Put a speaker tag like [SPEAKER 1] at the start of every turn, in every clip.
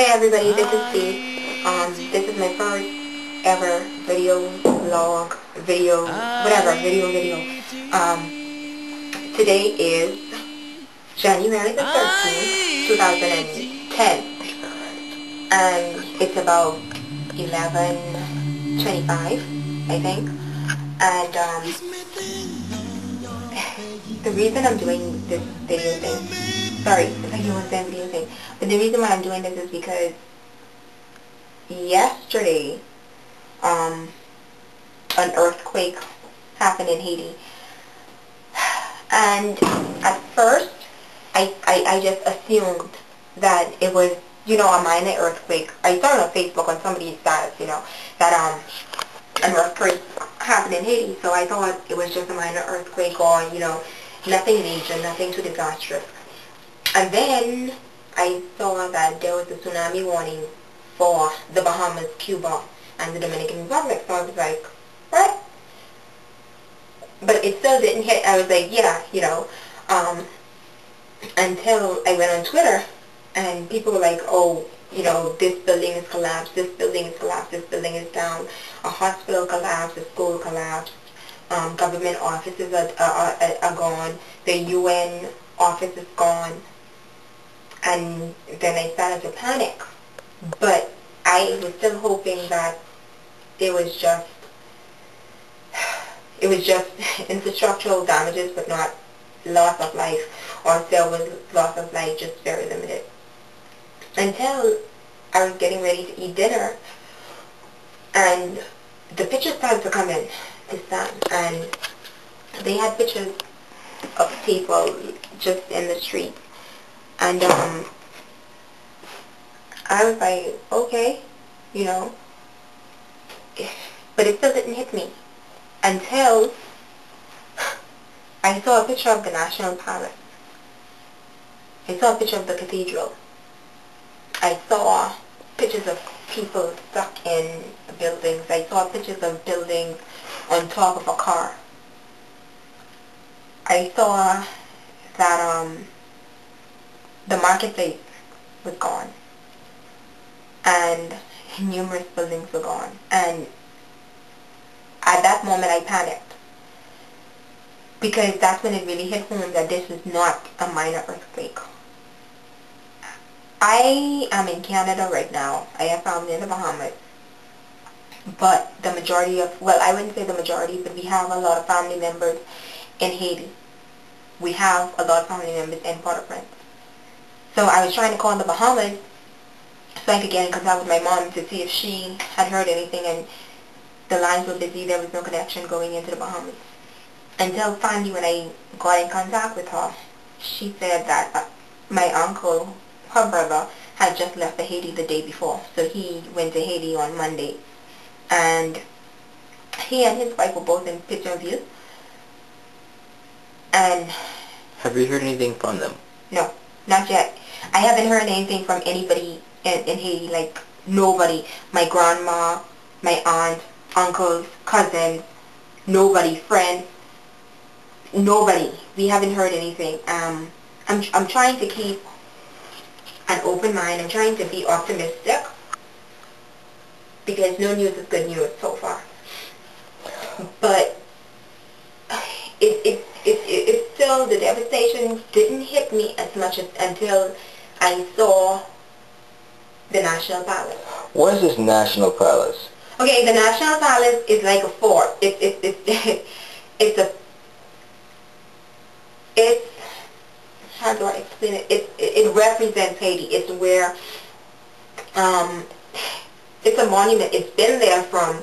[SPEAKER 1] Hey everybody, this is Steve. Um, this is my first ever video, vlog, video, whatever, video, video. Um, today is January the 13th, 2010. And it's about 11.25, I think. And, um, the reason I'm doing this video thing, sorry, it's like you want to thing, but the reason why I'm doing this is because yesterday, um, an earthquake happened in Haiti. And at first, I, I, I just assumed that it was, you know, a minor earthquake. I saw it on Facebook on somebody's status, you know, that um, an earthquake happened in Haiti. So I thought it was just a minor earthquake or, you know, nothing major, nothing too disastrous. And then I saw that there was a tsunami warning for the Bahamas, Cuba, and the Dominican Republic. So I was like, what? But it still didn't hit. I was like, yeah, you know, um, until I went on Twitter and people were like, oh, you know, this building is collapsed, this building is collapsed, this building is down, a hospital collapsed, a school collapsed, um, government offices are, are, are, are gone, the UN office is gone, and then I started to panic. But I was still hoping that it was just, it was just infrastructural damages, but not loss of life, or if was loss of life, just very limited. Until I was getting ready to eat dinner, and the pictures started to come in this time, and they had pictures of people just in the street, and um, I was like, okay, you know, but it still didn't hit me until I saw a picture of the National Palace. I saw a picture of the cathedral. I saw pictures of people stuck in buildings. I saw pictures of buildings on top of a car. I saw that um, the marketplace was gone and numerous buildings were gone and at that moment I panicked because that's when it really hit home that this is not a minor earthquake. I am in Canada right now. I have family in the Bahamas. But the majority of, well, I wouldn't say the majority, but we have a lot of family members in Haiti. We have a lot of family members in Port-au-Prince. So I was trying to call in the Bahamas so I could get in contact my mom to see if she had heard anything and the lines were busy, there was no connection going into the Bahamas. Until finally when I got in contact with her, she said that uh, my uncle, her brother, had just left for Haiti the day before. So he went to Haiti on Monday. And he and his wife were both in Pétionville. And...
[SPEAKER 2] Have you heard anything from them?
[SPEAKER 1] No, not yet. I haven't heard anything from anybody in, in Haiti, like nobody. My grandma, my aunt, uncles, cousins, nobody, friends, nobody. We haven't heard anything. Um, I'm, I'm trying to keep an open mind. I'm trying to be optimistic because no news is good news so far. But it, it, it, it, it still, the devastation didn't hit me as much as, until I saw the National Palace.
[SPEAKER 2] What is this National Palace?
[SPEAKER 1] Okay, the National Palace is like a fort. It, it, it, it's a, it's, how do I explain it? It, it represents Haiti. It's where, um, it's a monument. It's been there from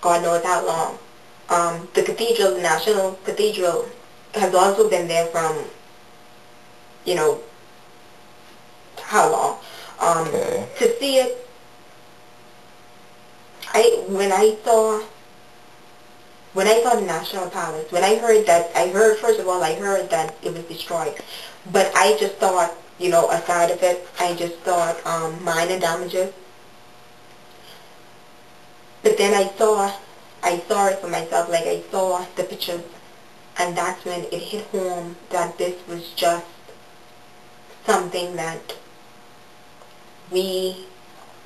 [SPEAKER 1] God knows how long. Um, the cathedral, the National Cathedral, has also been there from, you know, how long. Um,
[SPEAKER 2] okay.
[SPEAKER 1] To see it, I when I saw when I saw the National Palace, when I heard that, I heard first of all, I heard that it was destroyed, but I just thought, you know, aside of it, I just thought um, minor damages. But then I saw, I saw it for myself, like I saw the pictures, and that's when it hit home that this was just something that we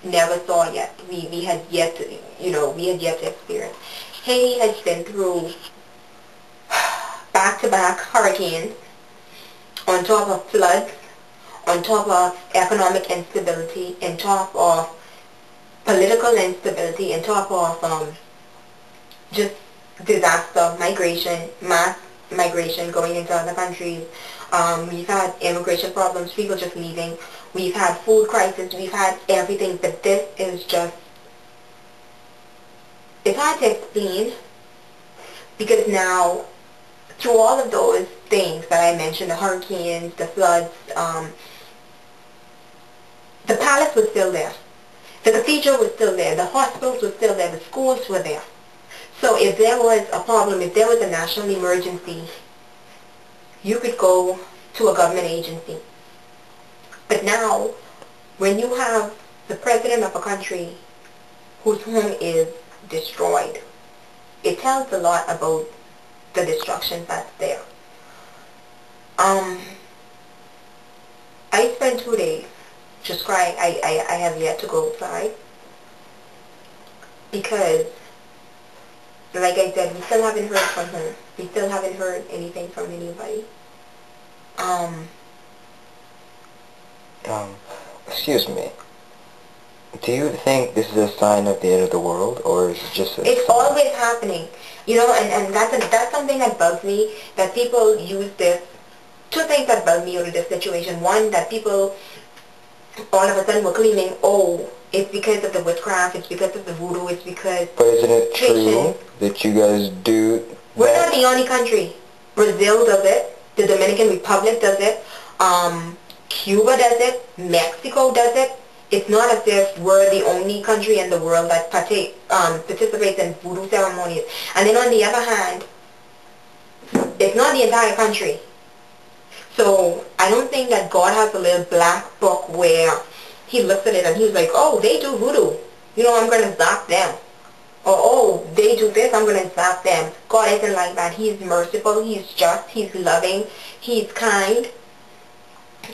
[SPEAKER 1] never saw yet. We, we had yet to, you know, we had yet to experience. Haiti has been through back-to-back hurricanes, on top of floods, on top of economic instability, on top of political instability, on top of um, just disaster, migration, mass migration going into other countries. Um, we've had immigration problems, people just leaving. We've had food crisis, we've had everything, but this is just, it's hard to explain because now through all of those things that I mentioned, the hurricanes, the floods, um, the palace was still there. The cathedral was still there. The hospitals were still there. The schools were there. So if there was a problem, if there was a national emergency, you could go to a government agency. But now, when you have the president of a country whose home is destroyed, it tells a lot about the destruction that's there. Um, I spent two days just crying. I, I, I have yet to go outside because, like I said, we still haven't heard from her. We still haven't heard anything from anybody. Um,
[SPEAKER 2] um, excuse me. Do you think this is a sign of the end of the world, or is it just a
[SPEAKER 1] It's
[SPEAKER 2] sign?
[SPEAKER 1] always happening. You know, and, and that's, a, that's something that bugs me, that people use this. Two things that bug me of this situation. One, that people all of a sudden were claiming, oh, it's because of the witchcraft, it's because of the voodoo, it's because...
[SPEAKER 2] But isn't it true that you guys do
[SPEAKER 1] We're
[SPEAKER 2] that?
[SPEAKER 1] not the only country. Brazil does it. The Dominican Republic does it. Um, Cuba does it. Mexico does it. It's not as if we're the only country in the world that partake, um, participates in voodoo ceremonies. And then on the other hand, it's not the entire country. So I don't think that God has a little black book where he looks at it and he's like, oh, they do voodoo. You know, I'm going to zap them. Or, oh, they do this, I'm going to zap them. God isn't like that. He's merciful. He's just. He's loving. He's kind.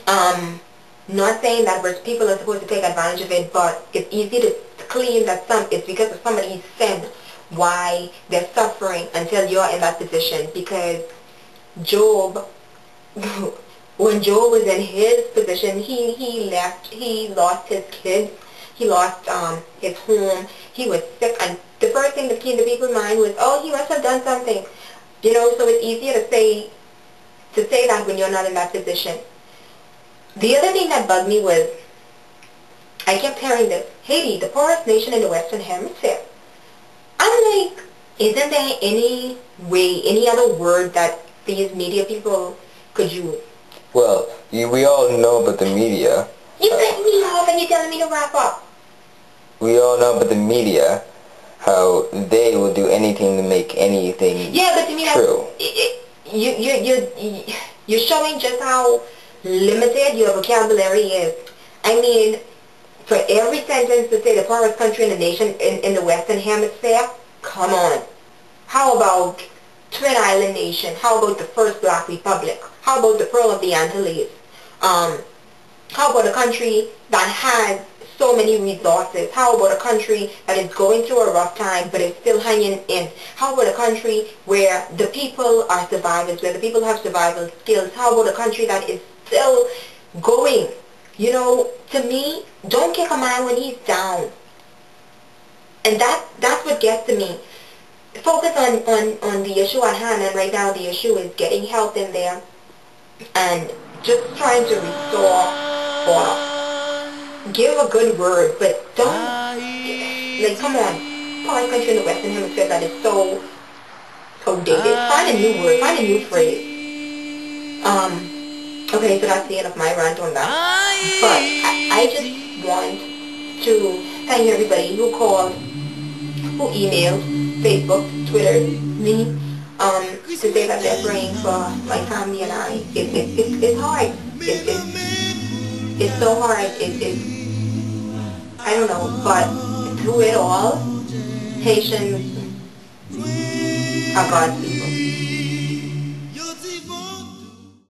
[SPEAKER 1] Um, not saying that we're- people are supposed to take advantage of it, but it's easy to claim that some it's because of somebody's sin why they're suffering until you're in that position. Because Job, when Job was in his position, he, he left, he lost his kids, he lost um, his home, he was sick, and the first thing that came to people's mind was, oh, he must have done something. You know, so it's easier to say, to say that when you're not in that position. The other thing that bugged me was, I kept hearing this, Haiti, the poorest nation in the Western Hemisphere. I'm like, isn't there any way, any other word that these media people could use?
[SPEAKER 2] Well, you, we all know about the media.
[SPEAKER 1] You cut me off and you're telling me to wrap up.
[SPEAKER 2] We all know about the media, how they will do anything to make anything
[SPEAKER 1] Yeah, but to me, that's,
[SPEAKER 2] true.
[SPEAKER 1] it, it, you, you, you, you're showing just how limited your vocabulary is. I mean, for every sentence to say the poorest country in the nation, in, in the Western Hemisphere, come on. How about Twin Island Nation? How about the first Black Republic? How about the Pearl of the Antilles? Um, how about a country that has so many resources? How about a country that is going through a rough time but is still hanging in? How about a country where the people are survivors, where the people have survival skills? How about a country that is still going? You know, to me, don't kick a man when he's down. And that that's what gets to me. Focus on, on, on the issue at hand, and right now the issue is getting help in there and just trying to restore order. Give a good word, but don't, like, come on. Foreign country in the Western Hemisphere that is so outdated. Find a new word, find a new phrase. Um, okay, so that's the end of my rant on that. But I, just want to thank everybody who called, who emailed, Facebook, Twitter, me, um, to say that they're praying for my family and I. It, it, it, it's hard. It, it, it's so hard. It, it, I don't know, but through it all, Haitians are God's.